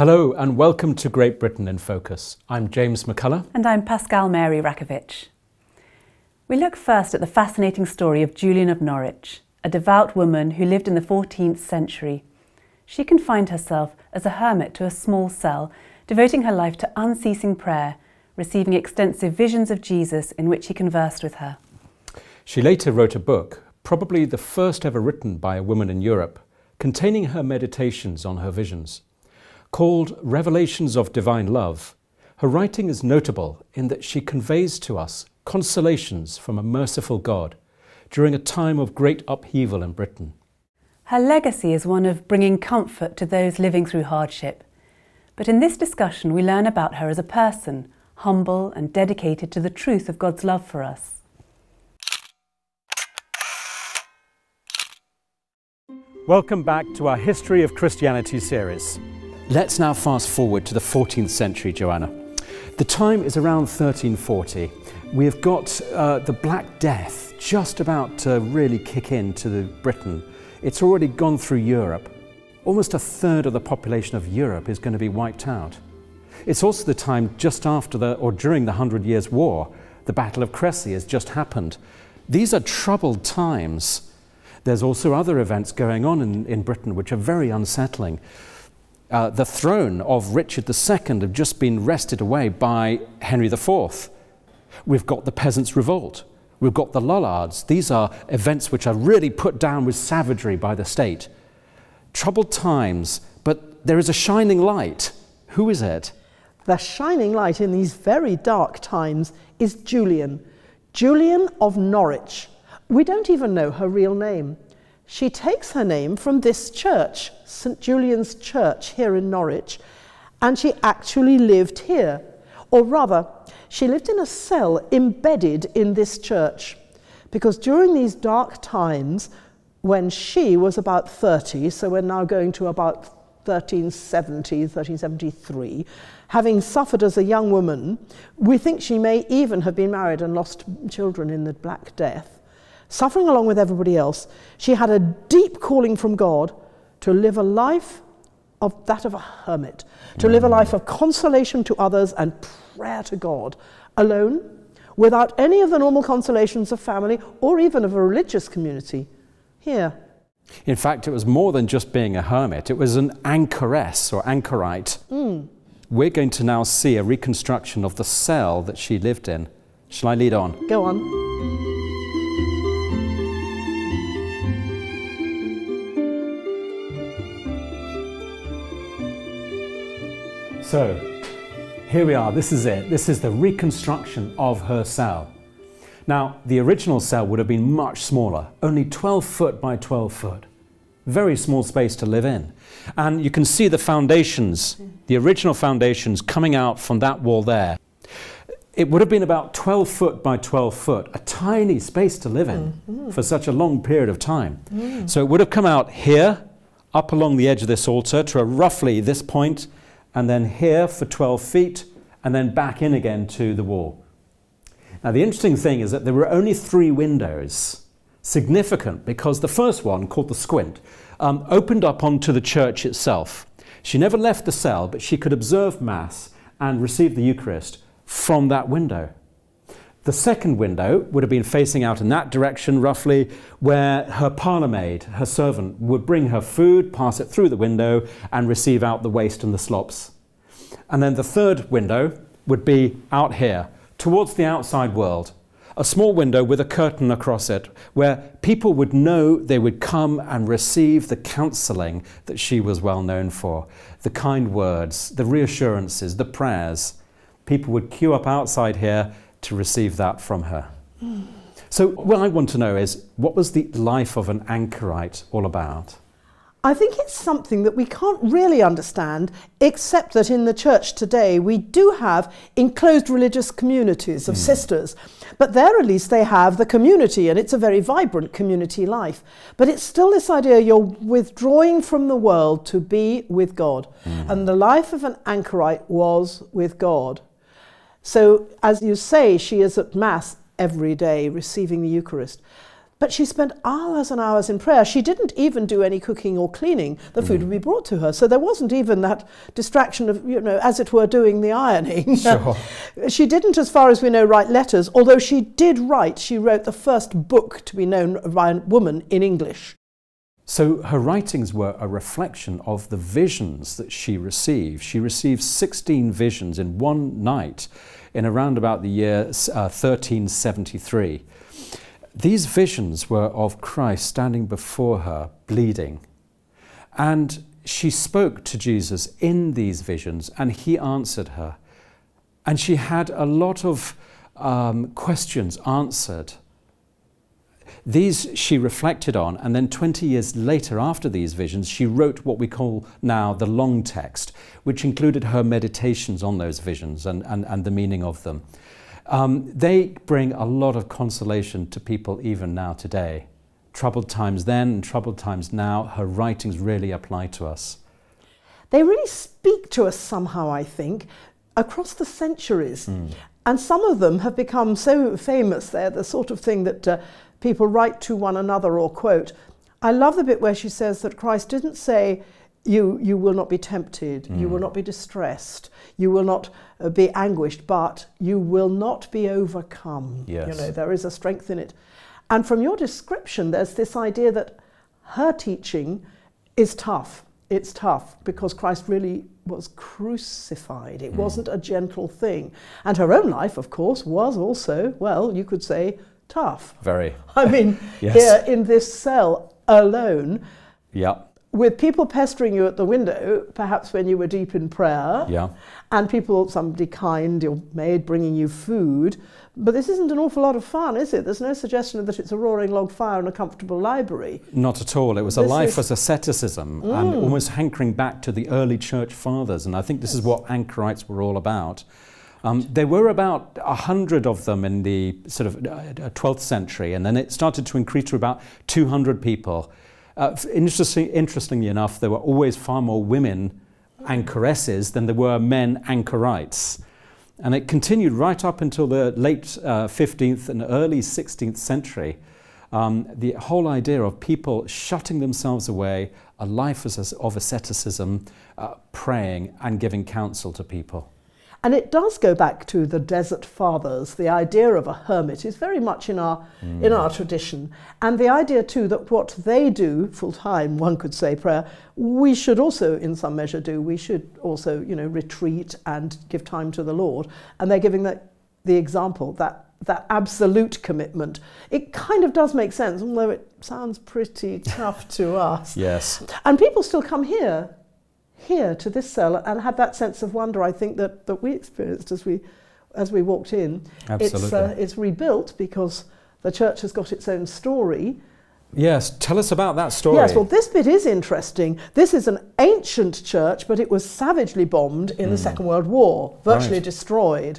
Hello and welcome to Great Britain in Focus. I'm James McCullough. And I'm Pascal Mary Rakovich. We look first at the fascinating story of Julian of Norwich, a devout woman who lived in the 14th century. She confined herself as a hermit to a small cell, devoting her life to unceasing prayer, receiving extensive visions of Jesus in which he conversed with her. She later wrote a book, probably the first ever written by a woman in Europe, containing her meditations on her visions. Called Revelations of Divine Love, her writing is notable in that she conveys to us consolations from a merciful God during a time of great upheaval in Britain. Her legacy is one of bringing comfort to those living through hardship. But in this discussion, we learn about her as a person, humble and dedicated to the truth of God's love for us. Welcome back to our History of Christianity series. Let's now fast forward to the 14th century, Joanna. The time is around 1340. We have got uh, the Black Death just about to really kick in into Britain. It's already gone through Europe. Almost a third of the population of Europe is going to be wiped out. It's also the time just after the, or during the Hundred Years' War. The Battle of Crécy has just happened. These are troubled times there's also other events going on in, in Britain which are very unsettling. Uh, the throne of Richard II had just been wrested away by Henry IV. We've got the Peasants' Revolt. We've got the Lollards. These are events which are really put down with savagery by the state. Troubled times, but there is a shining light. Who is it? The shining light in these very dark times is Julian, Julian of Norwich. We don't even know her real name. She takes her name from this church, St. Julian's Church here in Norwich, and she actually lived here. Or rather, she lived in a cell embedded in this church. Because during these dark times, when she was about 30, so we're now going to about 1370, 1373, having suffered as a young woman, we think she may even have been married and lost children in the Black Death suffering along with everybody else, she had a deep calling from God to live a life of that of a hermit, to live a mm. life of consolation to others and prayer to God, alone, without any of the normal consolations of family or even of a religious community. Here. In fact, it was more than just being a hermit, it was an anchoress or anchorite. Mm. We're going to now see a reconstruction of the cell that she lived in. Shall I lead on? Go on. So here we are, this is it. This is the reconstruction of her cell. Now, the original cell would have been much smaller, only 12 foot by 12 foot. Very small space to live in. And you can see the foundations, the original foundations coming out from that wall there. It would have been about 12 foot by 12 foot, a tiny space to live in mm -hmm. for such a long period of time. Mm. So it would have come out here, up along the edge of this altar to roughly this point, and then here for 12 feet, and then back in again to the wall. Now, the interesting thing is that there were only three windows, significant because the first one, called the squint, um, opened up onto the church itself. She never left the cell, but she could observe Mass and receive the Eucharist from that window. The second window would have been facing out in that direction, roughly, where her parlour maid, her servant, would bring her food, pass it through the window, and receive out the waste and the slops. And then the third window would be out here, towards the outside world, a small window with a curtain across it, where people would know they would come and receive the counselling that she was well known for the kind words, the reassurances, the prayers. People would queue up outside here to receive that from her. Mm. So, what I want to know is what was the life of an anchorite all about? I think it's something that we can't really understand, except that in the church today we do have enclosed religious communities of mm. sisters. But there at least they have the community, and it's a very vibrant community life. But it's still this idea you're withdrawing from the world to be with God. Mm. And the life of an anchorite was with God. So, as you say, she is at Mass every day receiving the Eucharist. But she spent hours and hours in prayer. She didn't even do any cooking or cleaning. The food mm. would be brought to her. So there wasn't even that distraction of, you know, as it were, doing the ironing. Sure. she didn't, as far as we know, write letters, although she did write. She wrote the first book to be known by a woman in English. So her writings were a reflection of the visions that she received. She received 16 visions in one night in around about the year uh, 1373. These visions were of Christ standing before her, bleeding. And she spoke to Jesus in these visions, and he answered her. And she had a lot of um, questions answered. These she reflected on, and then 20 years later, after these visions, she wrote what we call now the long text, which included her meditations on those visions and, and, and the meaning of them. Um, they bring a lot of consolation to people even now today. Troubled times then and troubled times now, her writings really apply to us. They really speak to us somehow, I think, across the centuries. Mm. And some of them have become so famous, they're the sort of thing that uh, people write to one another or quote. I love the bit where she says that Christ didn't say, you, you will not be tempted, mm. you will mm. not be distressed, you will not uh, be anguished, but you will not be overcome. Yes. You know, there is a strength in it. And from your description, there's this idea that her teaching is tough. It's tough because Christ really was crucified. It mm. wasn't a gentle thing. And her own life, of course, was also, well, you could say, tough. Very. I mean, yes. here in this cell alone. Yeah with people pestering you at the window, perhaps when you were deep in prayer, yeah. and people, somebody kind, your maid bringing you food. But this isn't an awful lot of fun, is it? There's no suggestion that it's a roaring log fire and a comfortable library. Not at all. It was this a life as asceticism mm. and almost hankering back to the early church fathers. And I think this yes. is what anchorites were all about. Um, there were about a hundred of them in the sort of uh, 12th century, and then it started to increase to about 200 people. Uh, interesting, interestingly enough, there were always far more women anchoresses than there were men anchorites. And it continued right up until the late uh, 15th and early 16th century. Um, the whole idea of people shutting themselves away, a life of asceticism, uh, praying and giving counsel to people. And it does go back to the desert fathers. The idea of a hermit is very much in our, mm. in our tradition. And the idea, too, that what they do full time, one could say prayer, we should also, in some measure, do. We should also, you know, retreat and give time to the Lord. And they're giving the, the example, that, that absolute commitment. It kind of does make sense, although it sounds pretty tough to us. Yes. And people still come here here to this cell and had that sense of wonder I think that, that we experienced as we as we walked in. Absolutely. It's, uh, it's rebuilt because the church has got its own story. Yes, tell us about that story. Yes, well, this bit is interesting. This is an ancient church, but it was savagely bombed in mm. the hmm. Second World War, virtually right. destroyed.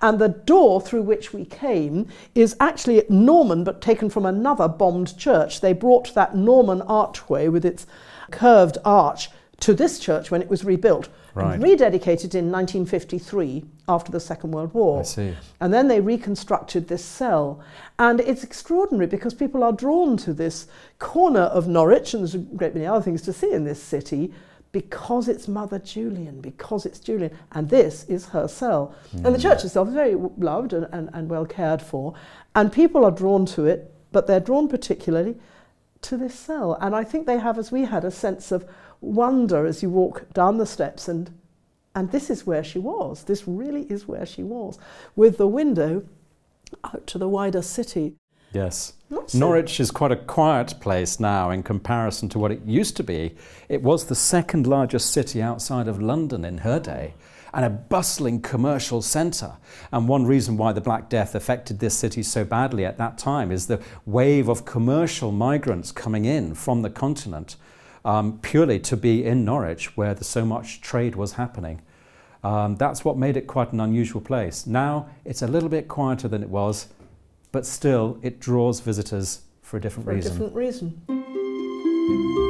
And the door through which we came is actually Norman, but taken from another bombed church. They brought that Norman archway with its curved arch to this church when it was rebuilt. Right. Rededicated in 1953 after the Second World War. I see. And then they reconstructed this cell. And it's extraordinary because people are drawn to this corner of Norwich, and there's a great many other things to see in this city, because it's Mother Julian, because it's Julian. And this is her cell. Mm. And the church itself is very loved and, and, and well cared for. And people are drawn to it, but they're drawn particularly to this cell. And I think they have, as we had, a sense of wonder as you walk down the steps and and this is where she was. This really is where she was, with the window out to the wider city. Yes. So Norwich is quite a quiet place now in comparison to what it used to be. It was the second largest city outside of London in her day and a bustling commercial centre. And one reason why the Black Death affected this city so badly at that time is the wave of commercial migrants coming in from the continent um, purely to be in Norwich where the, so much trade was happening. Um, that's what made it quite an unusual place. Now it's a little bit quieter than it was, but still it draws visitors for a different for reason. A different reason.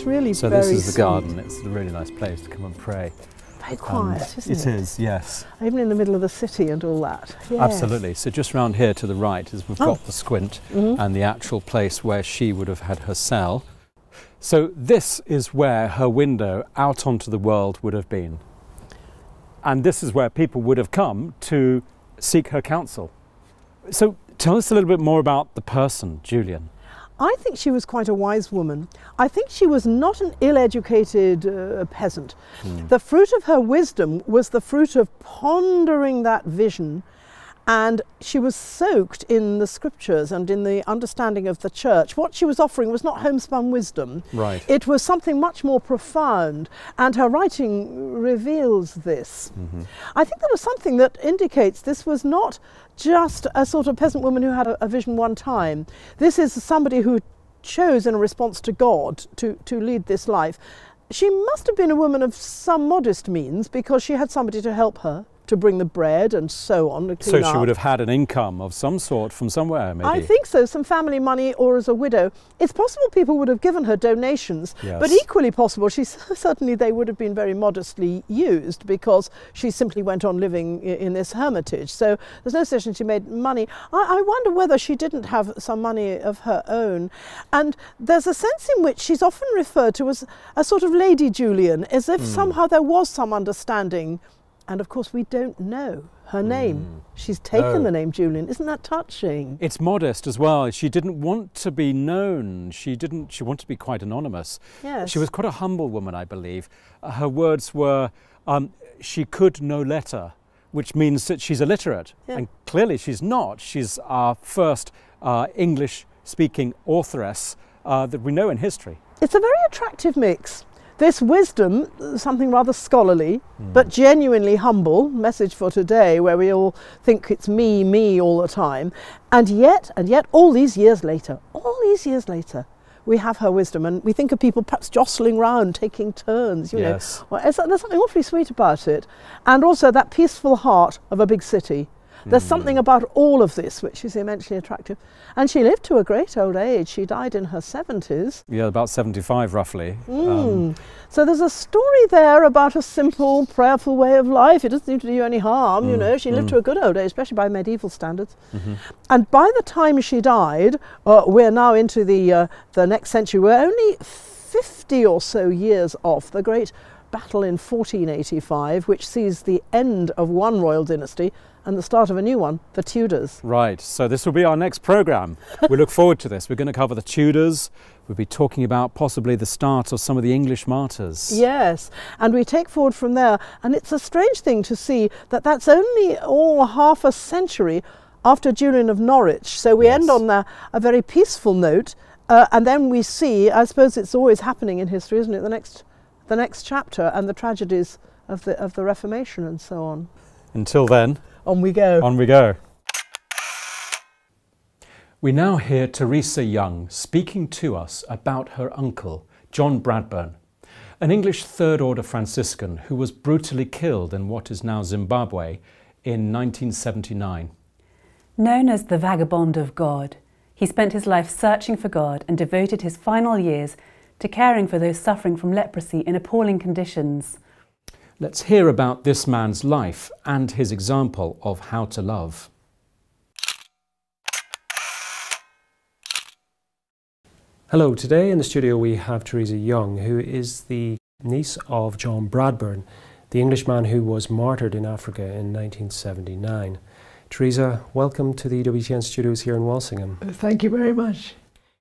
Is really So very this is the sweet. garden. It's a really nice place to come and pray. Very quiet, And isn't it? It is, yes. Even in the middle of the city and all that. Yes. Absolutely. So just round here to the right is we've Oh. got the squint Mhm. and the actual place where she would have had her cell. So this is where her window out onto the world would have been. And this is where people would have come to seek her counsel. So tell us a little bit more about the person, Julian. I think she was quite a wise woman. I think she was not an ill educated uh, peasant. The fruit of her wisdom was the fruit of pondering that vision. And she was soaked in the scriptures and in the understanding of the church. What she was offering was not homespun wisdom. Right. It was something much more profound, and her writing reveals this. Mm-hmm. I think there was something that indicates this was not just a sort of peasant woman who had a, a vision one time. This is somebody who chose in a response to God to, to lead this life. She must have been a woman of some modest means because she had somebody to help her to bring the bread and so on. So she up. would have had an income of some sort from somewhere, maybe. I think so, some family money or as a widow. It's possible people would have given her donations, but equally possible, she certainly they would have been very modestly used because she simply went on living in this hermitage. So there's no suggestion she made money. I, I wonder whether she didn't have some money of her own. And there's a sense in which she's often referred to as a sort of Lady Julian, as if hmm. somehow there was some understanding. And of course, we don't know her name. She's taken No. the name Julian. Isn't that touching? It's modest as well. She didn't want to be known. She didn't. She wanted to be quite anonymous. Yes. She was quite a humble woman, I believe. Her words were, um, "She could no letter," which means that she's illiterate, Yeah. and clearly she's not. She's our first uh, English-speaking authoress uh, that we know in history. It's a very attractive mix. This wisdom, something rather scholarly, hmm. but genuinely humble, message for today, where we all think it's me, me all the time. And yet, and yet, all these years later, all these years later, we have her wisdom, and we think of people perhaps jostling round, taking turns. You Yes. know, well, there's something awfully sweet about it, and also that peaceful heart of a big city. There's something about all of this which is immensely attractive. And she lived to a great old age. She died in her 70s. Yeah, about seventy-five, roughly. Um, Mm. So there's a story there about a simple, prayerful way of life. It doesn't seem to do you any harm, you Mm, know. She lived mm. to a good old age, especially by medieval standards. mhm. And by the time she died, uh, we're now into the uh, the next century. We're only 50 or so years off the great battle in 1485, which sees the end of one royal dynasty and the start of a new one, the Tudors. Right, so this will be our next programme. we look forward to this. We're going to cover the Tudors. We'll be talking about possibly the start of some of the English martyrs. Yes, and we take forward from there, and it's a strange thing to see that that's only all half a century after Julian of Norwich. So we end on a, a very peaceful note, uh, and then we see. I suppose it's always happening in history, isn't it? The next, the next chapter and the tragedies of the of the Reformation and so on. Until then, On we go. on we go. We now hear Teresa Young speaking to us about her uncle, John Bradburne, an English Third Order Franciscan who was brutally killed in what is now Zimbabwe in 1979. Known as the Vagabond of God, he spent his life searching for God and devoted his final years to caring for those suffering from leprosy in appalling conditions. Let's hear about this man's life and his example of how to love. Hello, today in the studio we have Teresa Young, who is the niece of John Bradburne, the Englishman who was martyred in Africa in 1979. Teresa, welcome to the EWTN studios here in Walsingham. Thank you very much.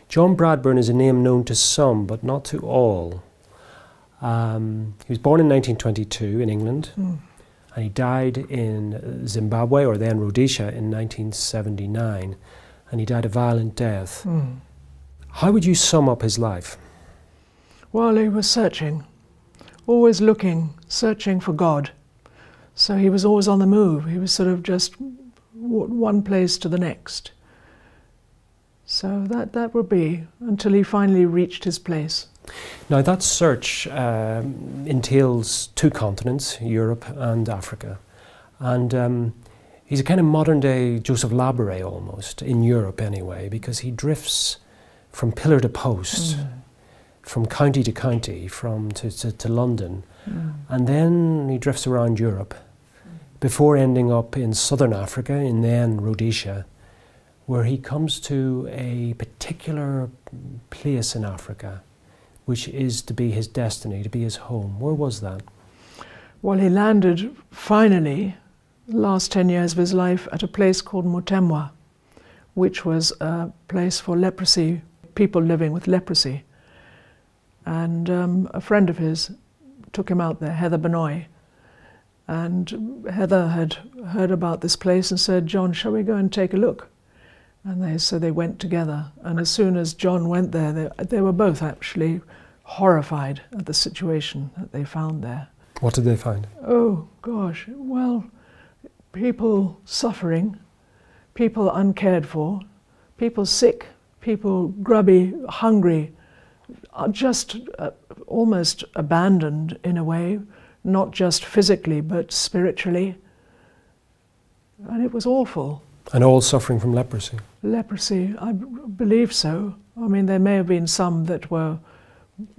John Bradburne is a name known to some, but not to all. Um, he was born in 1922 in England, Mm. and he died in Zimbabwe, or then Rhodesia, in 1979, and he died a violent death. Mm. How would you sum up his life? Well, he was searching, always looking, searching for God. So he was always on the move. He was sort of just w- one place to the next. So that, that would be until he finally reached his place. Now, that search um, entails two continents, Europe and Africa. And um, he's a kind of modern day Joseph Labre almost, in Europe anyway, because he drifts from pillar to post, from county to county, from to, to, to London, Mm. and then he drifts around Europe before ending up in southern Africa and then Rhodesia, where he comes to a particular place in Africa, which is to be his destiny, to be his home. Where was that? Well, he landed finally, the last 10 years of his life, at a place called Mutemwa, which was a place for leprosy, people living with leprosy. And um, a friend of his took him out there, Heather Benoy. And Heather had heard about this place and said, John, shall we go and take a look? And they, so they went together. And as soon as John went there, they, they were both actually horrified at the situation that they found there. What did they find? Oh, gosh. Well, people suffering, people uncared for, people sick, people grubby, hungry, are just uh, almost abandoned in a way, not just physically but spiritually. And it was awful. And all suffering from leprosy. Leprosy, I believe so. I mean, there may have been some that were,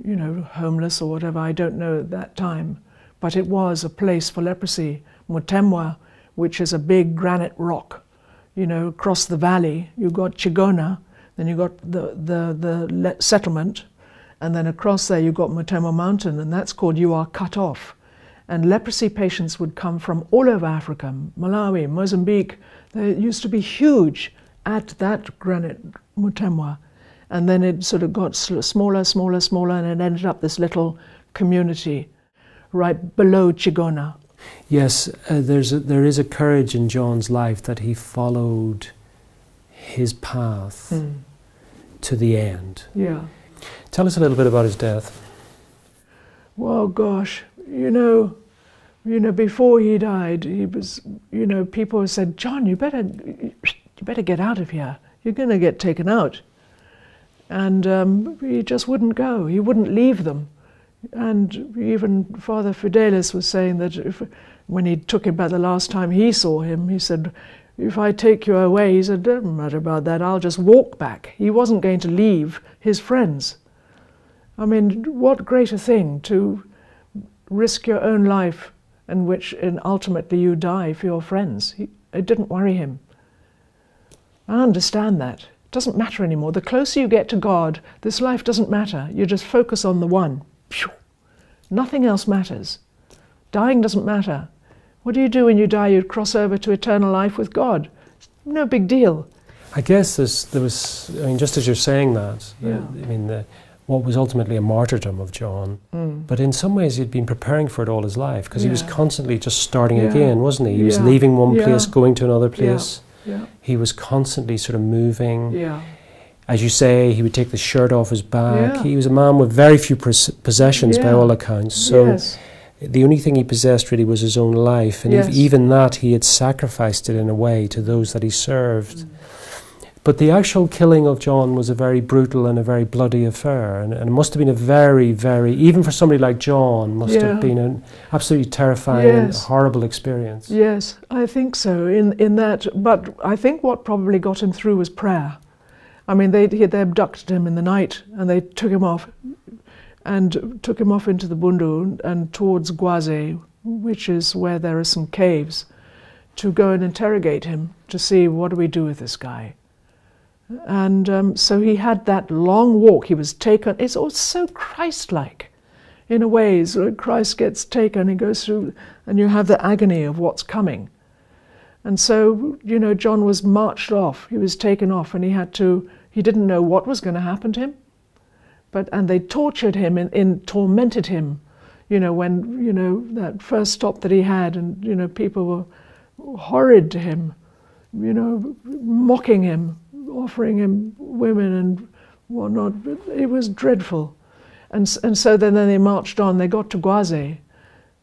you know, homeless or whatever, I don't know at that time. But it was a place for leprosy. Mutemwa, which is a big granite rock, you know, across the valley. you've got Chigona, then you've got the, the, the le- settlement, and then across there you've got Mutemwa Mountain, and that's called You Are Cut Off. And leprosy patients would come from all over Africa, Malawi, Mozambique. They used to be huge at that granite Mutemwa. And then it sort of got smaller, smaller, smaller, and it ended up this little community right below Chigona. Yes, uh, there's a, there is a courage in John's life that he followed his path to the end. Yeah. Tell us a little bit about his death. Well, gosh, you know, you know, before he died, he was, you know, people said, John, you better, you better get out of here. You're going to get taken out. And um, he just wouldn't go. He wouldn't leave them. And even Father Fidelis was saying that if, when he took him back the last time he saw him, he said, if I take you away, he said, don't matter about that, I'll just walk back. He wasn't going to leave his friends. I mean, what greater thing to risk your own life in which and ultimately you die for your friends. He, it didn't worry him. I understand that. It doesn't matter anymore. The closer you get to God, this life doesn't matter. You just focus on the one. Phew. Nothing else matters. Dying doesn't matter. What do you do when you die? You cross over to eternal life with God. No big deal. I guess there was, I mean, just as you're saying that, Yeah. I mean, the, what was ultimately a martyrdom of John, Mm. but in some ways he'd been preparing for it all his life because he was constantly just starting Yeah. again, wasn't he? He was leaving one Yeah. place, going to another place. Yeah. He was constantly sort of moving. Yeah. As you say, he would take the shirt off his back. Yeah. He was a man with very few pos- possessions by all accounts. So yes. the only thing he possessed really was his own life, and Yes. even that he had sacrificed it in a way to those that he served. Mm. But the actual killing of John was a very brutal and a very bloody affair, and, and it must have been a very, very, even for somebody like John, must Yeah. have been an absolutely terrifying, and Yes. horrible experience. Yes, I think so. In in that, but I think what probably got him through was prayer. I mean, they he- they abducted him in the night and they took him off, and took him off into the Bundu and towards Gwaze, which is where there are some caves, to go and interrogate him to see what do we do with this guy. And um, so he had that long walk. He was taken. It's all so Christ-like, in a way. Christ gets taken. He goes through, and you have the agony of what's coming. And so, you know, John was marched off. He was taken off, and he had to. He didn't know what was going to happen to him. But and they tortured him and, and tormented him. You know, when you know that first stop that he had, and you know, people were horrid to him. You know, mocking him, offering him women and whatnot. It was dreadful. And, and so then, then they marched on. They got to Gwaze.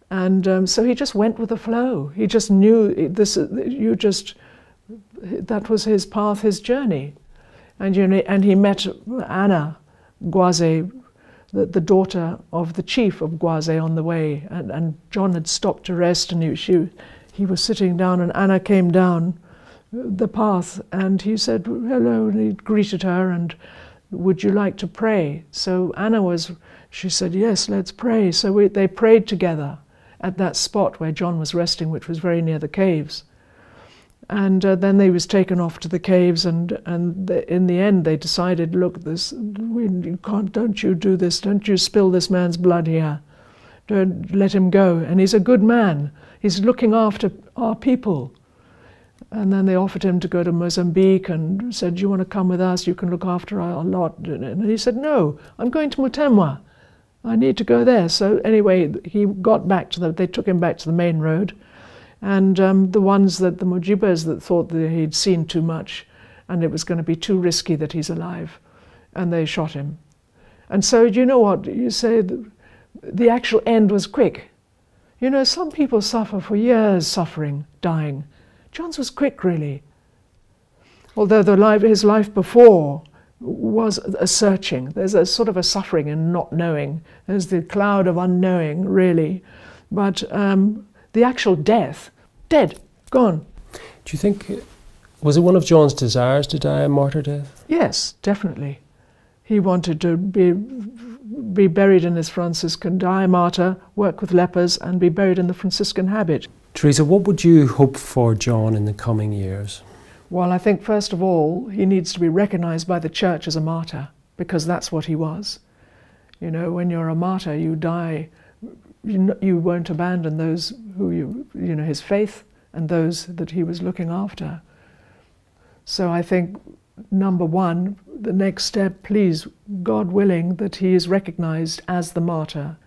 And um, so he just went with the flow. He just knew this. You just that was his path, his journey, and you know, and he met Anna Gwaze, the, the daughter of the chief of Gwaze, on the way. And, and John had stopped to rest, and he, she, he was sitting down, and Anna came down the path, and he said hello, and he greeted her, and Would you like to pray? So Anna was, she said, Yes, let's pray. So we, they prayed together at that spot where John was resting, which was very near the caves. And uh, then they was taken off to the caves, and and the, in the end they decided, look, this we you can't, don't you do this, don't you spill this man's blood here, don't let him go. And he's a good man. He's looking after our people. And then they offered him to go to Mozambique and said, Do you want to come with us? You can look after our lot. And he said, No, I'm going to Mutemwa. I need to go there. So, anyway, he got back to the, they took him back to the main road. And um, the ones that, the Mujibas that thought that he'd seen too much and it was going to be too risky that he's alive. And they shot him. And so, you know what? You say the actual end was quick. You know, some people suffer for years, suffering, dying. John's was quick, really. Although the life, his life before was a searching. There's a sort of a suffering in not knowing. There's the cloud of unknowing, really. But um, the actual death, dead, gone. Do you think, was it one of John's desires to die a martyr death? Yes, definitely. He wanted to be, be buried in his Franciscan, die a martyr, work with lepers, and be buried in the Franciscan habit. Teresa, what would you hope for John in the coming years? Well, I think first of all, he needs to be recognized by the church as a martyr because that's what he was. You know, when you're a martyr, you die, you, you won't abandon those who you, you know, his faith and those that he was looking after. So I think, number one, the next step, please, God willing, that he is recognized as the martyr.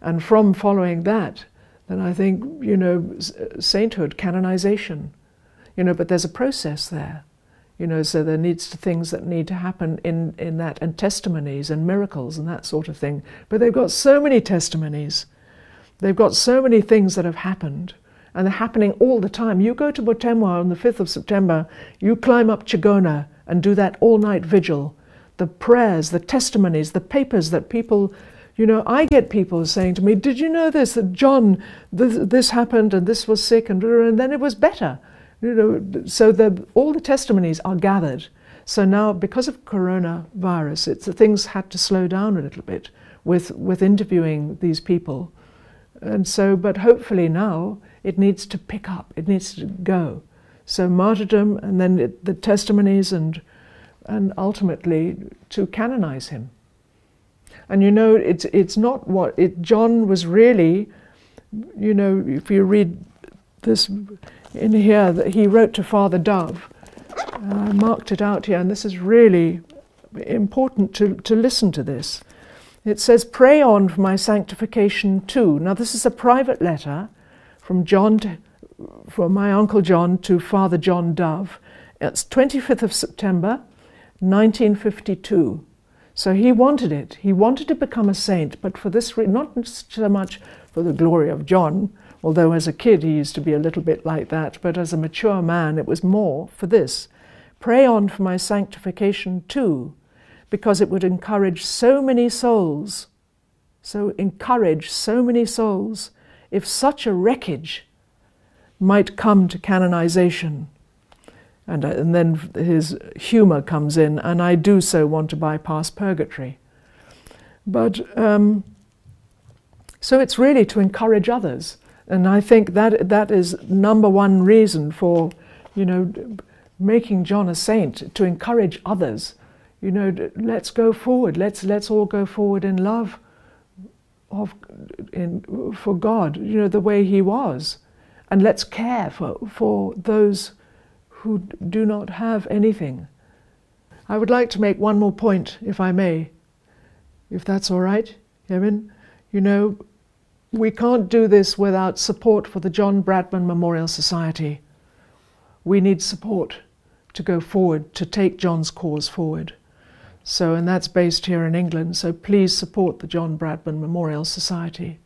And from following that, then I think, you know, sainthood, canonization you know, but there's a process there, you know, so there needs to things that need to happen in, in that, and testimonies and miracles and that sort of thing. But they've got so many testimonies. They've got so many things that have happened, and they're happening all the time. You go to Mutemwa on the 5th of September, you climb up Chigona and do that all night vigil. The prayers, the testimonies, the papers that people you know, I get people saying to me, Did you know this? That John, this, this happened and this was sick and, and then it was better. You know, so the, all the testimonies are gathered. So now, because of coronavirus, it's, things had to slow down a little bit with, with interviewing these people. And so, but hopefully now it needs to pick up, it needs to go. So martyrdom and then it, the testimonies and, and ultimately to canonize him. And you know, it's, it's not what it, John was really, you know, if you read this in here that he wrote to Father Dove. Uh, I marked it out here, and this is really important to, to listen to this. It says, Pray on for my sanctification too. Now, this is a private letter from John to, from my Uncle John to Father John Dove. It's 25th of September, 1952. So he wanted it. He wanted to become a saint, but for this reason, not so much for the glory of John, although as a kid he used to be a little bit like that, but as a mature man it was more for this. Pray on for my sanctification too, because it would encourage so many souls, so encourage so many souls, if such a wreckage might come to canonization. And, uh, and then his humor comes in, and I do so want to bypass purgatory. But um, so it's really to encourage others. And I think that that is number one reason for, you know, making John a saint to encourage others. You know, let's go forward. Let's let's all go forward in love of in for God. You know the way He was, and let's care for for those who do not have anything. I would like to make one more point, if I may, if that's all right, Kevin. You know, we can't do this without support for the John Bradburne Memorial Society. We need support to go forward, to take John's cause forward. So, and that's based here in England, so please support the John Bradburne Memorial Society.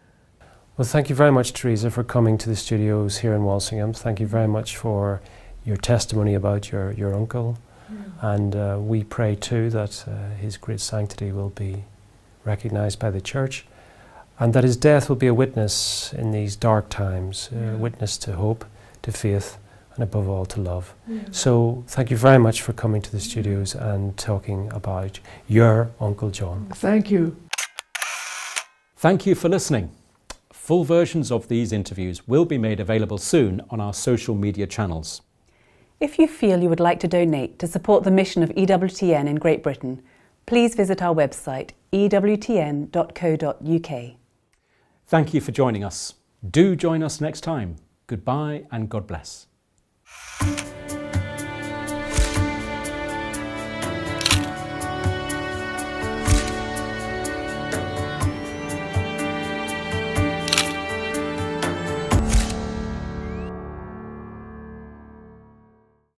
Well, thank you very much, Teresa, for coming to the studios here in Walsingham. Thank you very much for your testimony about your, your uncle. Yeah. And uh, we pray too that uh, his great sanctity will be recognised by the Church and that his death will be a witness in these dark times, a witness to hope, to faith, and above all to love. So thank you very much for coming to the studios and talking about your Uncle John. Thank you. Thank you for listening. Full versions of these interviews will be made available soon on our social media channels. If you feel you would like to donate to support the mission of EWTN in Great Britain, please visit our website ewtn.co.uk. Thank you for joining us. Do join us next time. Goodbye and God bless.